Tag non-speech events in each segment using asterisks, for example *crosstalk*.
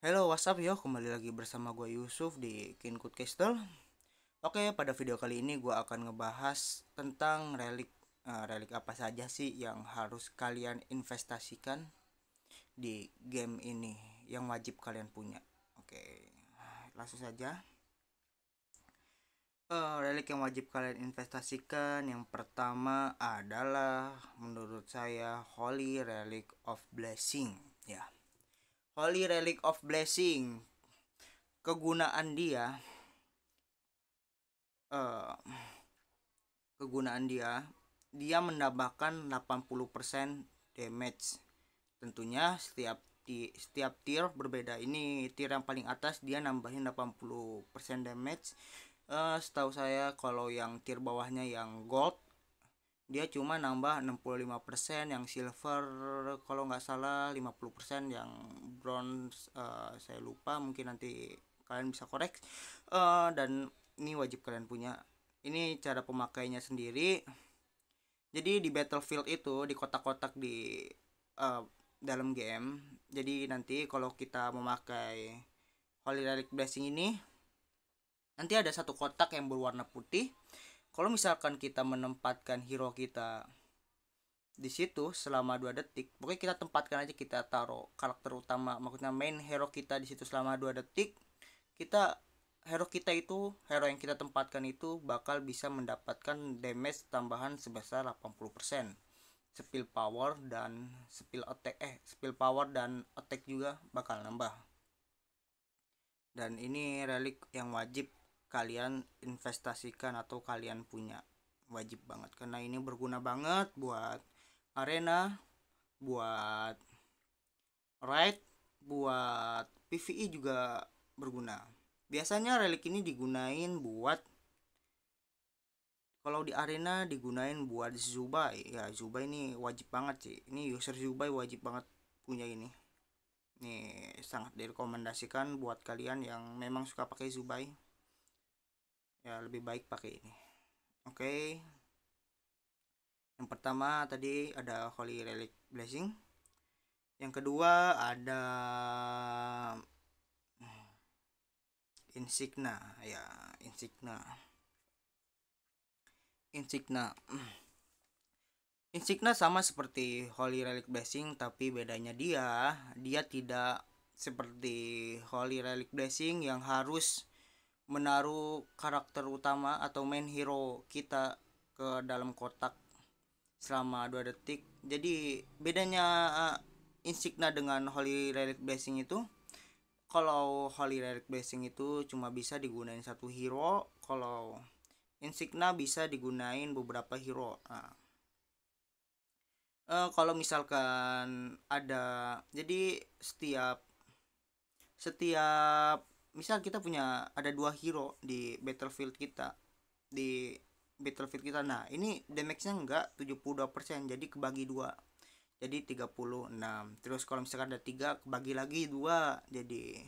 Hello, what's up yo? Kembali lagi bersama gue Yusuf di Kinkut Castle. Oke, pada video kali ini gue akan ngebahas tentang relik eh, relik apa saja sih yang harus kalian investasikan di game ini yang wajib kalian punya. Oke, langsung saja. Eh, relik yang wajib kalian investasikan yang pertama adalah menurut saya Holy Relic of Blessing ya. Holy Relic of Blessing. Kegunaan dia eh, kegunaan dia dia menambahkan 80% damage. Tentunya setiap di setiap tier berbeda. Ini tier yang paling atas dia nambahin 80% damage. Eh, setahu saya kalau yang tier bawahnya yang gold dia cuma nambah 65% yang silver kalau nggak salah 50% yang bronze eh, saya lupa mungkin nanti kalian bisa korek Eh, dan ini wajib kalian punya. Ini cara pemakainya sendiri. Jadi di battlefield itu di kotak-kotak di eh, dalam game jadi nanti kalau kita memakai Holy Relic Blessing ini nanti ada satu kotak yang berwarna putih kalau misalkan kita menempatkan hero kita di situ selama dua detik pokoknya kita tempatkan aja kita taruh karakter utama maksudnya main hero kita di situ selama dua detik kita hero kita itu hero yang kita tempatkan itu bakal bisa mendapatkan damage tambahan sebesar 80% spill power dan spill attack eh spill power dan attack juga bakal nambah. Dan ini relik yang wajib kalian investasikan atau kalian punya wajib banget. Karena ini berguna banget buat arena buat raid buat PvE juga berguna. Biasanya relik ini digunain buat kalau di arena digunain buat Zubai. Ya Zubai ini wajib banget sih. Ini user Zubai wajib banget punya ini. Ini sangat direkomendasikan buat kalian yang memang suka pakai Zubai ya lebih baik pakai ini. Oke. Yang pertama tadi ada Holy Relic Blessing. Yang kedua ada Insignia ya Insignia Insignia *clears throat* Insignia sama seperti Holy Relic Blessing tapi bedanya dia dia tidak seperti Holy Relic Blessing yang harus menaruh karakter utama atau main hero kita ke dalam kotak selama 2 detik. Jadi bedanya uh, Insignia dengan Holy Relic Blessing itu kalau Holy Relic Blessing itu cuma bisa digunain satu hero, kalau Insignia bisa digunain beberapa hero. Nah, uh, kalau misalkan ada jadi setiap setiap misal kita punya ada dua hero di battlefield kita di battlefield kita. Nah ini damage-nya enggak 72% jadi kebagi dua jadi 36 terus kalau misalkan ada tiga kebagi lagi dua jadi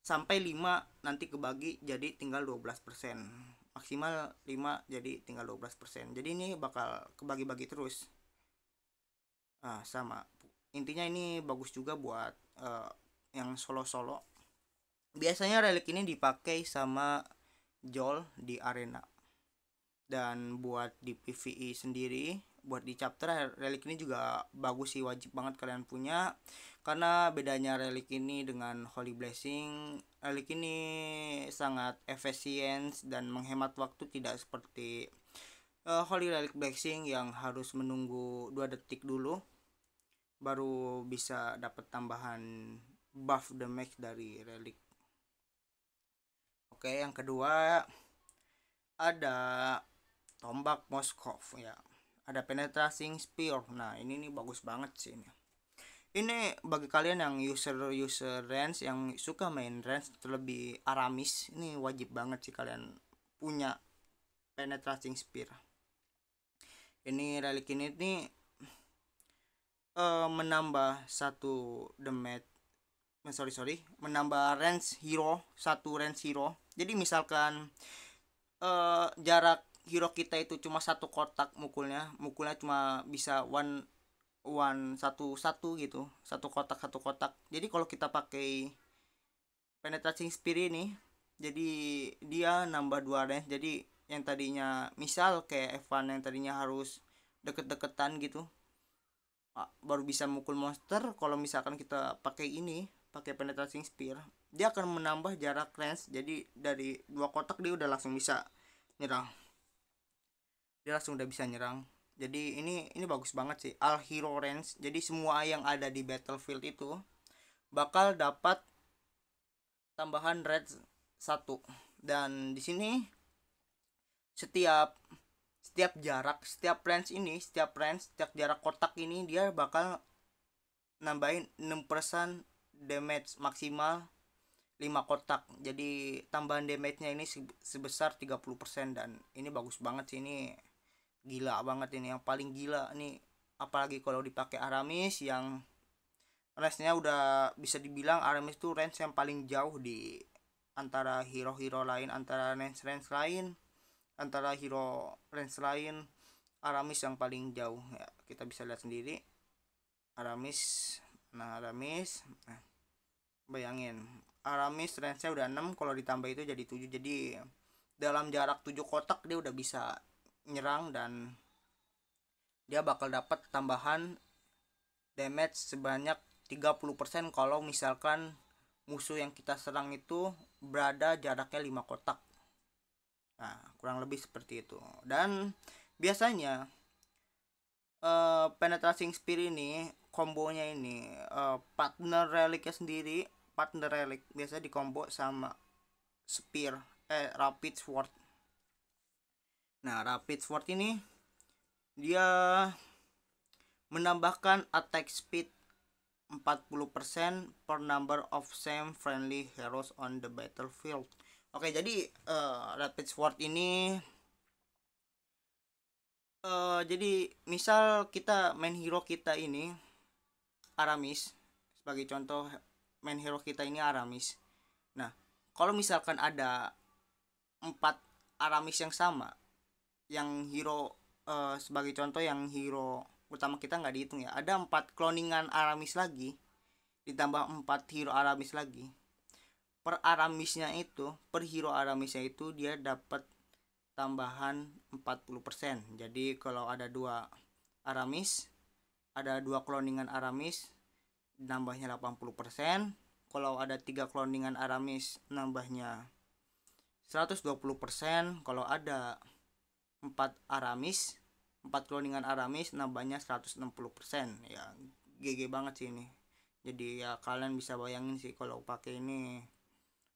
sampai 5 nanti kebagi jadi tinggal 12% maksimal 5 jadi tinggal 12% jadi ini bakal kebagi-bagi terus. Ah sama. Intinya ini bagus juga buat uh, yang solo-solo biasanya relik ini dipakai sama Jol di arena. Dan buat di PvE sendiri buat di chapter relik ini juga bagus sih wajib banget kalian punya. Karena bedanya relik ini dengan Holy Blessing relik ini sangat efisien dan menghemat waktu tidak seperti uh, Holy Relic Blessing yang harus menunggu 2 detik dulu baru bisa dapat tambahan buff damage dari relik Oke, yang kedua ada tombak Moskov ya. Ada penetrating spear. Nah, ini nih bagus banget sih ini. Ini bagi kalian yang user user range yang suka main range terlebih Aramis, ini wajib banget sih kalian punya penetrating spear. Ini relik ini nih uh, menambah satu damage sorry sorry. Menambah range hero satu range hero. Jadi misalkan uh, jarak hero kita itu cuma satu kotak mukulnya mukulnya cuma bisa one one satu satu gitu. Satu kotak satu kotak. Jadi kalau kita pakai penetrating spear ini jadi dia nambah dua range. Jadi yang tadinya misal kayak Evan yang tadinya harus deket-deketan gitu baru bisa mukul monster. Kalau misalkan kita pakai ini pakai penetrating spear dia akan menambah jarak range. Jadi dari dua kotak dia udah langsung bisa nyerang. Dia langsung udah bisa nyerang. Jadi ini ini bagus banget sih all hero range. Jadi semua yang ada di battlefield itu bakal dapat tambahan red satu. Dan di sini setiap setiap jarak setiap range ini setiap range setiap jarak kotak ini dia bakal nambahin 6% damage maksimal 5 kotak. Jadi tambahan damage-nya ini sebesar 30% dan ini bagus banget sih ini gila banget ini. Yang paling gila nih apalagi kalau dipakai Aramis yang range-nya udah bisa dibilang Aramis itu range yang paling jauh di antara hero-hero lain antara range-range lain antara hero range lain Aramis yang paling jauh. Ya kita bisa lihat sendiri. Aramis nah Aramis nah, bayangin Aramis range-nya udah 6 kalau ditambah itu jadi 7 jadi dalam jarak 7 kotak dia udah bisa nyerang dan dia bakal dapat tambahan damage sebanyak 30% kalau misalkan musuh yang kita serang itu berada jaraknya 5 kotak. Nah kurang lebih seperti itu. Dan biasanya uh, penetrating spear ini kombonya ini uh, partner reliknya sendiri partner relik biasa dikombo sama spear eh rapid sword Nah, rapid sword ini dia menambahkan attack speed 40% per number of same friendly heroes on the battlefield. Oke, jadi uh, rapid sword ini uh, jadi misal kita main hero kita ini Aramis sebagai contoh main hero kita ini Aramis. Nah, kalau misalkan ada empat Aramis yang sama yang hero uh, sebagai contoh yang hero utama kita nggak dihitung ya ada empat cloningan Aramis lagi ditambah empat hero Aramis lagi per Aramisnya itu per hero Aramisnya itu dia dapat tambahan 40% jadi kalau ada dua Aramis ada dua cloningan Aramis nambahnya 80% kalau ada tiga cloningan Aramis nambahnya 120% kalau ada 4 Aramis 4 cloningan Aramis nambahnya 160% ya GG banget sih ini. Jadi ya kalian bisa bayangin sih kalau pakai ini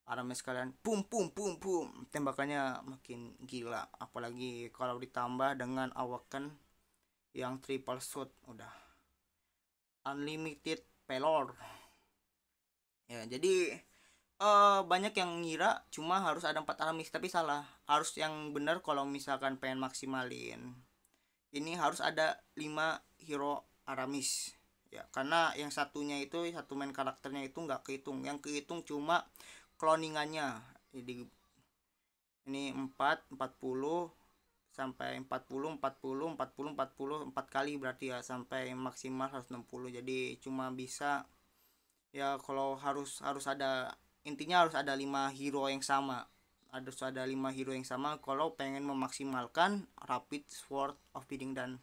Aramis kalian pum pum pum pum tembakannya makin gila. Apalagi kalau ditambah dengan awaken yang triple shoot udah unlimited pelor. Ya jadi uh, banyak yang ngira cuma harus ada empat aramis tapi salah. Harus yang benar kalau misalkan pengen maksimalin. Ini harus ada lima hero aramis. Ya karena yang satunya itu satu main karakternya itu nggak kehitung. Yang kehitung cuma cloningannya jadi ini 4 40 sampai 40 40 40 40 4 kali berarti ya sampai maksimal 160 jadi cuma bisa ya kalau harus harus ada intinya harus ada lima hero yang sama. Harus ada lima hero yang sama kalau pengen memaksimalkan rapid sword of bidding dan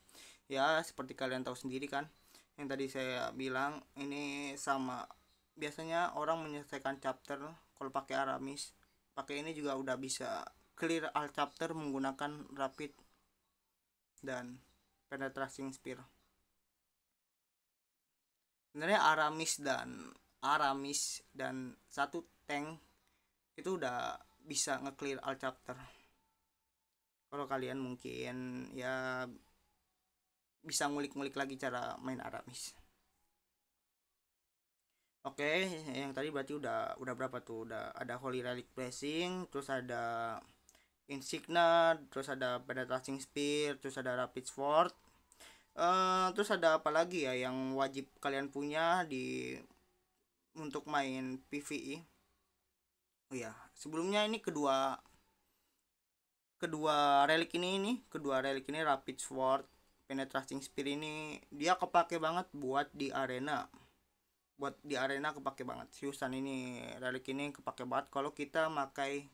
ya seperti kalian tahu sendiri kan yang tadi saya bilang ini sama. Biasanya orang menyelesaikan chapter kalau pakai Aramis pakai ini juga udah bisa clear all chapter menggunakan rapid dan penetrating spear. Sebenarnya Aramis dan Aramis dan satu tank itu udah bisa ngeclear all chapter. Kalau kalian mungkin ya bisa ngulik-ngulik lagi cara main Aramis. Oke yang tadi berarti udah udah berapa tuh? Udah ada Holy Relic Blessing terus ada Insignia terus ada Penetrating Spear terus ada Rapid Sword. Uh, terus ada apa lagi ya yang wajib kalian punya di untuk main PVE oh ya sebelumnya ini kedua kedua relik ini ini kedua relik ini rapid sword penetrating spear ini dia kepake banget buat di arena. Buat di arena kepake banget. Siusan ini relik ini kepake banget. Kalau kita pakai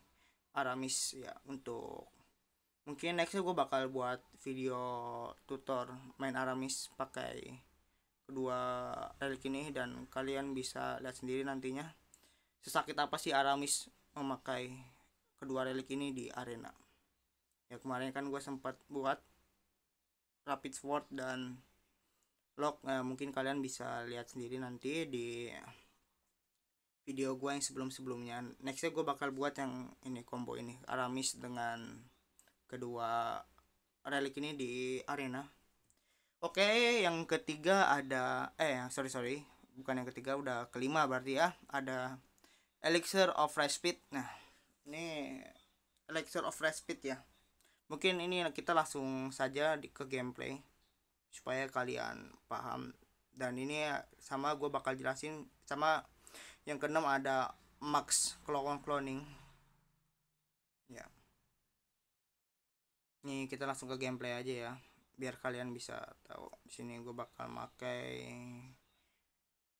Aramis ya untuk mungkin nextnya gue bakal buat video tutor main Aramis pakai kedua relik ini dan kalian bisa lihat sendiri nantinya sesakit apa sih Aramis memakai kedua relik ini di arena. Ya kemarin kan gue sempat buat rapid sword dan lock. Nah, mungkin kalian bisa lihat sendiri nanti di video gue yang sebelum-sebelumnya. Nextnya gue bakal buat yang ini combo ini Aramis dengan kedua relik ini di arena. Oke yang ketiga ada eh sorry sorry bukan yang ketiga udah kelima berarti ya. Ada elixir of speed nah ini elixir of speed ya. Mungkin ini kita langsung saja di, ke gameplay supaya kalian paham. Dan ini sama gue bakal jelasin sama yang keenam ada max clone cloning ya Nih kita langsung ke gameplay aja ya, biar kalian bisa tahu. Di sini gue bakal makai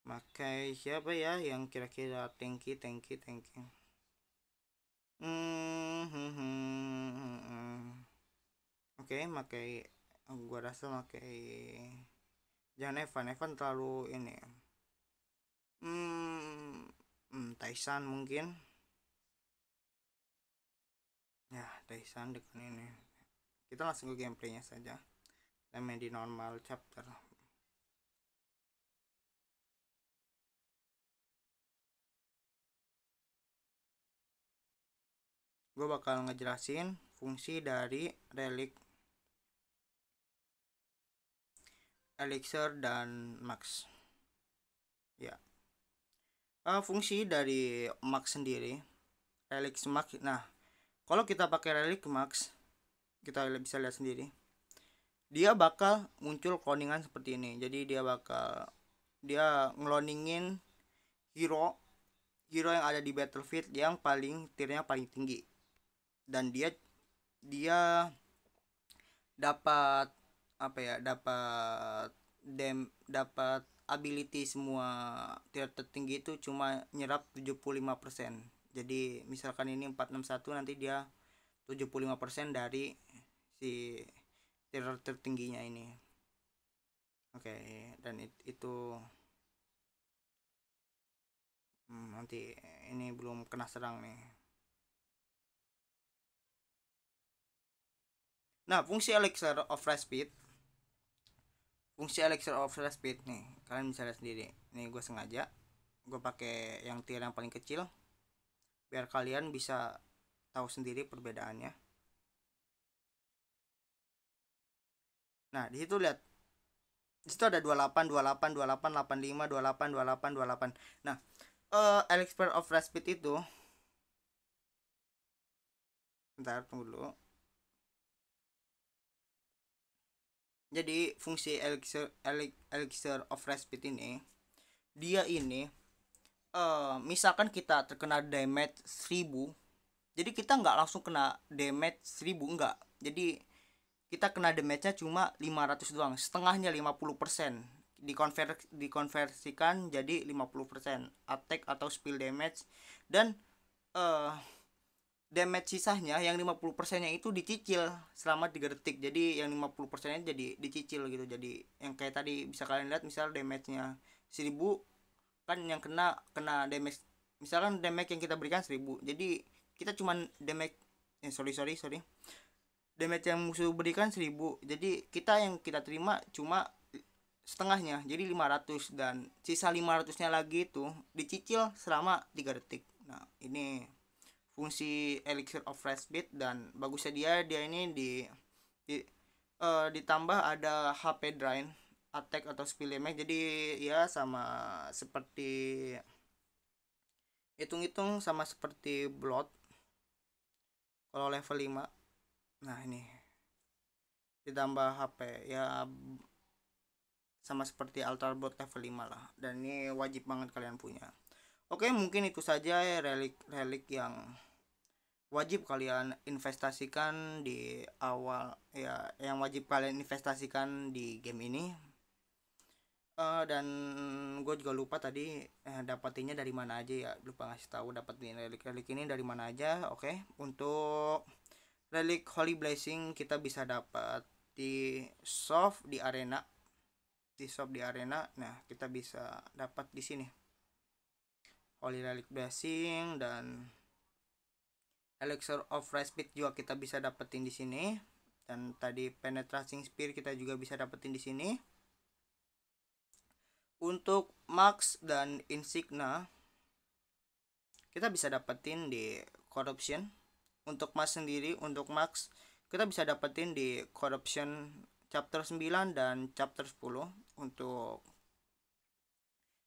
makai siapa ya yang kira-kira tanky tanky tanky. Hmm, hmm, hmm, hmm, hmm. Oke, makai gua rasa makai jangan Evan, Evan terlalu ini. Hmm, hmm Tyson mungkin. Ya, Tyson dengan ini. Kita langsung ke gameplaynya saja. Kita main di normal chapter. Gue bakal ngejelasin fungsi dari relik elixir dan max. Ya uh, fungsi dari max sendiri relik max nah kalau kita pakai relik max kita bisa lihat sendiri dia bakal muncul cloningan seperti ini. Jadi dia bakal dia ngeloningin hero hero yang ada di battlefield yang paling tirnya paling tinggi. Dan dia dia dapat apa ya dapat dem dapat ability semua tier tertinggi itu cuma nyerap 75% jadi misalkan ini 461 nanti dia 75% dari si teror tertingginya ini. Oke okay, dan it, itu hmm, nanti ini belum kena serang nih. Nah fungsi elixir of speed fungsi elixir of speed nih. Kalian bisa lihat sendiri. Nih gue sengaja. Gue pakai yang tier yang paling kecil. Biar kalian bisa tahu sendiri perbedaannya. Nah di situ lihat. Di situ ada 28 28 28 85 28 28 28 nah uh, elixir of respite itu bentar tunggu dulu jadi fungsi elixir elixir of respite ini dia ini uh, misalkan kita terkena damage 1000 jadi kita nggak langsung kena damage 1000 enggak jadi kita kena damage-nya cuma 500 doang setengahnya 50% dikonver dikonversikan jadi 50% attack atau spill damage. Dan uh, damage sisanya yang 50% nya itu dicicil selama 3 detik. Jadi yang 50% nya jadi dicicil gitu. Jadi yang kayak tadi bisa kalian lihat misal damage nya 1000 kan yang kena kena damage misalkan damage yang kita berikan 1000 jadi kita cuman damage eh, sorry sorry sorry. Damage yang musuh berikan 1000 jadi kita yang kita terima cuma setengahnya jadi 500 dan sisa 500 nya lagi itu dicicil selama 3 detik. Nah ini fungsi elixir of beat dan bagusnya dia dia ini di, di uh, ditambah ada HP drain attack atau spill damage. Jadi ya sama seperti hitung-hitung sama seperti blood. Kalau level 5 nah ini ditambah HP ya sama seperti altar bot level 5 lah. Dan ini wajib banget kalian punya. Oke mungkin itu saja ya relik relik yang wajib kalian investasikan di awal ya yang wajib kalian investasikan di game ini. Uh, dan gue juga lupa tadi eh, dapetinnya dari mana aja ya. Lupa ngasih tahu dapetin relik-relik ini dari mana aja oke. Okay. untuk relik holy blessing kita bisa dapat di soft di arena. Di shop di arena. Nah kita bisa dapat di sini. Holy relic blessing dan elixir of respite juga kita bisa dapetin di sini. Dan tadi penetrating spear kita juga bisa dapetin di sini. Untuk max dan insignia kita bisa dapetin di corruption. Untuk max sendiri untuk max kita bisa dapetin di corruption chapter 9 dan chapter 10 untuk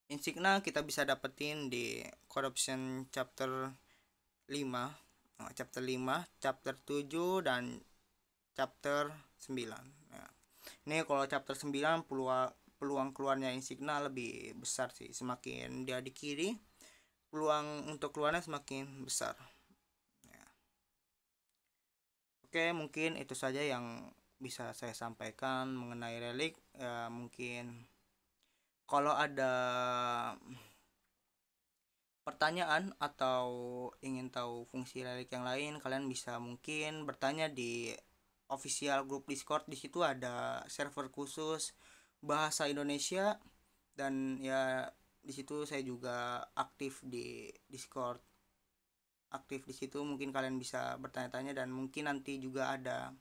insignia kita bisa dapetin di corruption chapter 5 chapter 5 chapter 7 dan chapter 9 ya. ini kalau chapter 9 peluang peluang keluarnya insignia lebih besar sih semakin dia di kiri peluang untuk keluarnya semakin besar ya. oke mungkin itu saja yang bisa saya sampaikan mengenai relik ya mungkin kalau ada pertanyaan atau ingin tahu fungsi relik yang lain kalian bisa mungkin bertanya di official group Discord di situ ada server khusus bahasa Indonesia dan ya di situ saya juga aktif di Discord aktif di situ mungkin kalian bisa bertanya-tanya dan mungkin nanti juga ada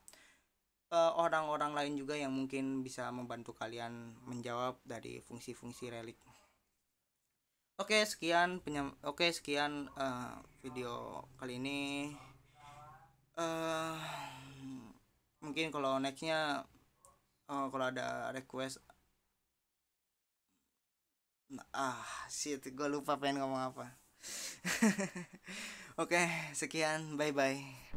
eh, orang-orang uh, lain juga yang mungkin bisa membantu kalian menjawab dari fungsi-fungsi relik. Oke sekian penyam oke sekian uh, video kali ini. Uh, mungkin kalau nextnya uh, kalau ada request ah shit gue lupa pengen ngomong apa *laughs* oke sekian bye bye